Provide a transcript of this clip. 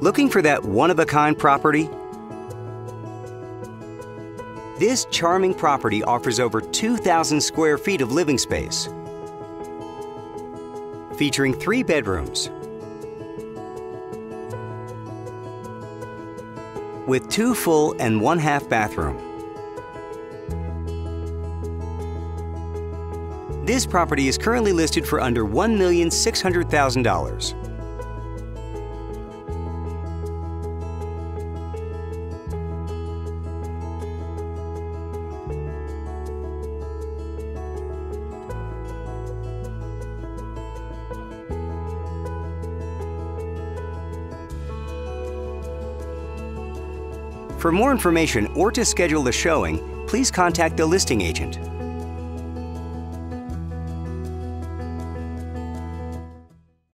Looking for that one-of-a-kind property? This charming property offers over 2,000 square feet of living space, featuring three bedrooms, with two full and one half bathroom. This property is currently listed for under $1,600,000. For more information or to schedule a showing, please contact the listing agent.